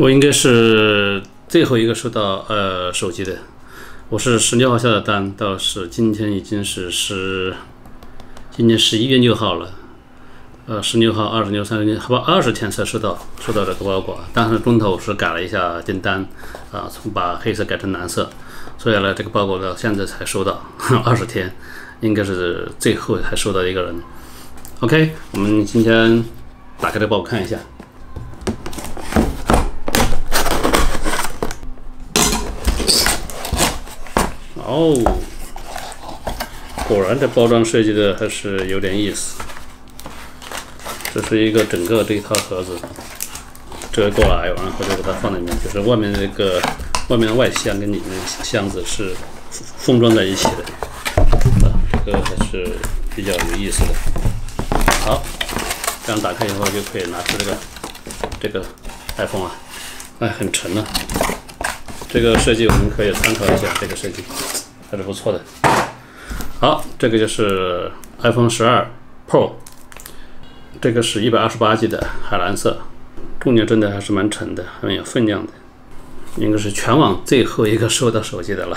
我应该是最后一个收到呃手机的，我是十六号下的单，到是今天已经是十，今天十一月六号了，呃十六号、二十六、三十六，好吧，二十天才收到收到这个包裹，当时中途是改了一下订单，啊，从把黑色改成蓝色，所以呢这个包裹到现在才收到，二十天，应该是最后才收到一个人。OK，我们今天打开这个包裹看一下。哦，果然这包装设计的还是有点意思。这是一个整个这一套盒子折过来，然后就把它放里面，就是外面那个外面的外箱跟里面箱子是封装在一起的，啊，这个还是比较有意思的。好，这样打开以后就可以拿出这个这个 iPhone 啊，哎，很沉啊。这个设计我们可以参考一下，这个设计。还是不错的。好，这个就是 iPhone 十二 Pro，这个是一百二十八 G 的海蓝色，重量真的还是蛮沉的，很有分量的，应该是全网最后一个收到手机的了。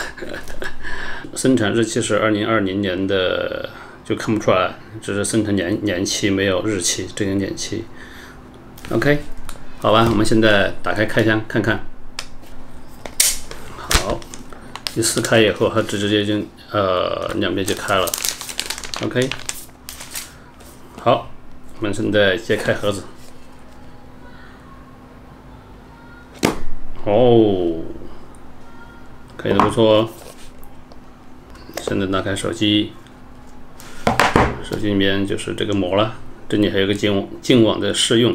生产日期是二零二零年的，就看不出来，只是生产年年期没有日期，这个年期。OK，好吧，我们现在打开开箱看看。一撕开以后，它直直接就呃两边就开了。OK，好，我们现在揭开盒子。哦，开的不错。现在打开手机，手机里面就是这个膜了。这里还有个净净网的试用。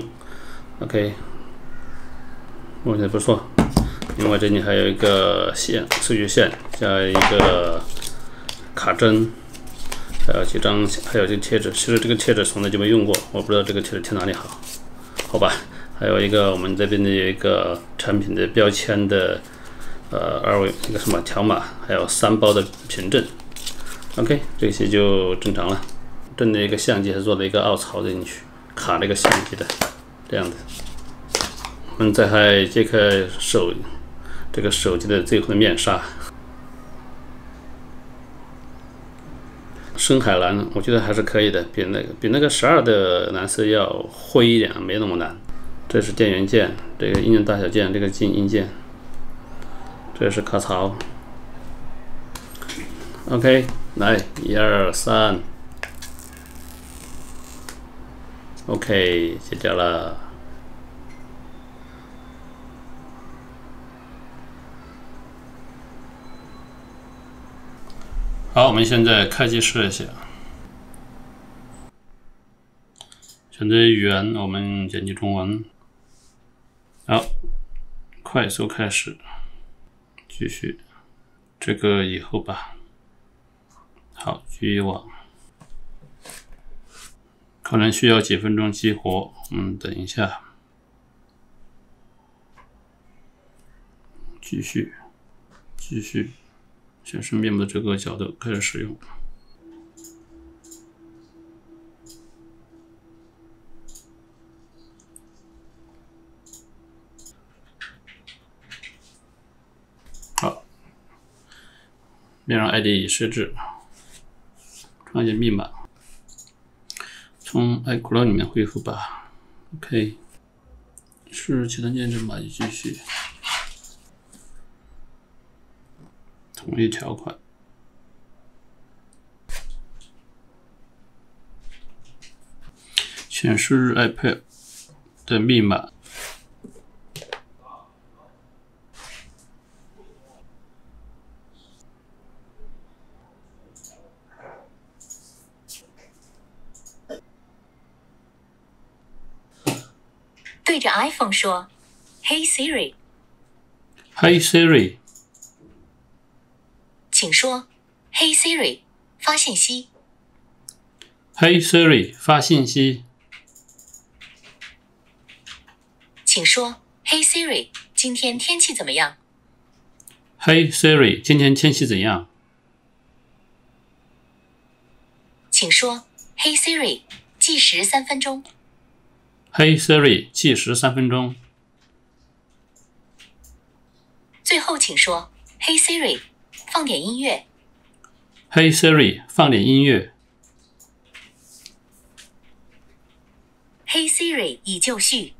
OK，摸起来不错。另外这里还有一个线，数据线加一个卡针，还有几张，还有这贴纸。其实这个贴纸从来就没用过，我不知道这个贴纸贴哪里好，好吧。还有一个我们这边的一个产品的标签的呃二维一个什么条码，还有三包的凭证。OK，这些就正常了。这里一个相机还做了一个凹槽进去，卡了一个相机的这样的。我们再还揭开手。这个手机的最后的面纱，深海蓝，我觉得还是可以的，比那个比那个十二的蓝色要灰一点，没那么蓝。这是电源键，这个应用大小键，这个静音键，这是卡槽。OK，来，一二三，OK，卸掉了。好，我们现在开机试一下。选择语言，我们点击中文。好，快速开始，继续。这个以后吧。好，继续往。可能需要几分钟激活，嗯，等一下。继续，继续。显示面部这个角度开始使用。好，面上 ID 已设置，创建密码，从 iCloud 里面恢复吧。OK，是其他验证码就继续。同意条款，显示 iPad 的密码，对着 iPhone 说：“Hey Siri，Hey Siri。”请说，Hey Siri，发信息。Hey Siri，发信息。请说，Hey Siri，今天天气怎么样？Hey Siri，今天天气怎样？请说，Hey Siri，计时三分钟。Hey Siri，计时三分钟。最后请说：“Hey Siri，放点音乐。Hey Siri，放点音乐。”Hey Siri 已就绪。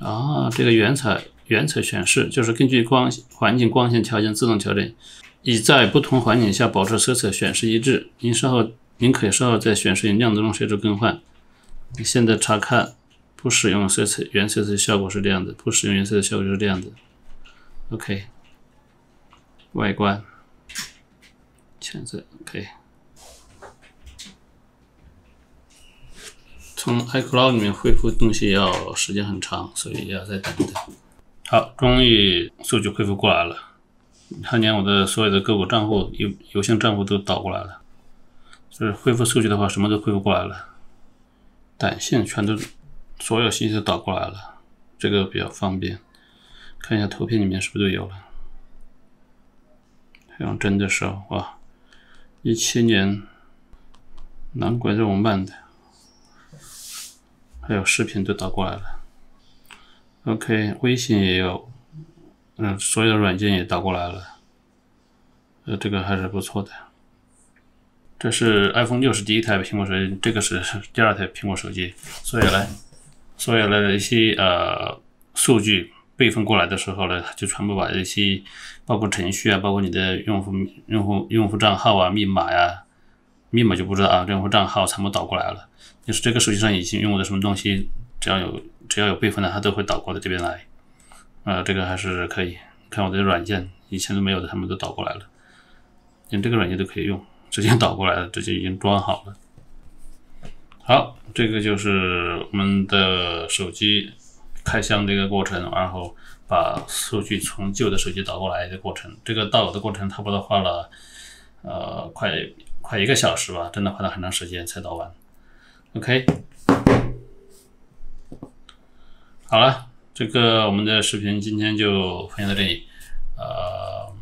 啊，这个原彩原彩显示就是根据光环境光线条件自动调整，以在不同环境下保持色彩显示一致。您稍后您可以稍后在显示荧亮灯中随时更换。你现在查看不使用色彩原色彩效果是这样的，不使用原色彩效果就是这样的。OK，外观，浅色 OK。从 iCloud 里面恢复东西要时间很长，所以要再等等。好，终于数据恢复过来了。看见我的所有的个股账户、邮邮箱账户都导过来了。就是恢复数据的话，什么都恢复过来了，短信全都所有信息都导过来了，这个比较方便。看一下图片里面是不是都有了？用真的时候哇，一七年，难怪这么慢的。还有视频都导过来了，OK，微信也有，嗯，所有的软件也导过来了，呃，这个还是不错的。这是 iPhone 六是第一台苹果手机，这个是第二台苹果手机，所以呢，所有的一些呃数据备份过来的时候呢，就全部把这些包括程序啊，包括你的用户用户用户账号啊、密码呀、密码就不知道啊，用户账号全部导过来了。就是这个手机上已经用过的什么东西，只要有只要有备份的，它都会导过来这边来。呃，这个还是可以。看我的软件，以前都没有的，他们都导过来了。连这个软件都可以用，直接导过来了，这就已经装好了。好，这个就是我们的手机开箱这个过程，然后把数据从旧的手机导过来的过程。这个导的过程差不多花了呃快快一个小时吧，真的花了很长时间才导完。OK，好了，这个我们的视频今天就分享到这里。呃，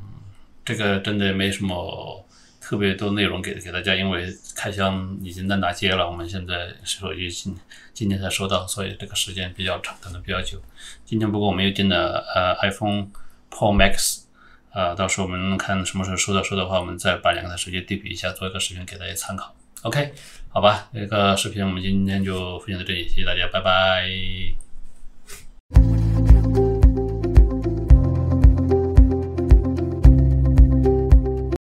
这个真的没什么特别多内容给给大家，因为开箱已经在拿街了，我们现在手机今今天才收到，所以这个时间比较长，等的比较久。今天不过我们又订了呃 iPhone Pro Max，呃，到时候我们看什么时候收到收到的话，我们再把两个手机对比一下，做一个视频给大家参考。OK，好吧，这个视频我们今天就分享到这里，谢谢大家，拜拜。